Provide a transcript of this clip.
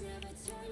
never turn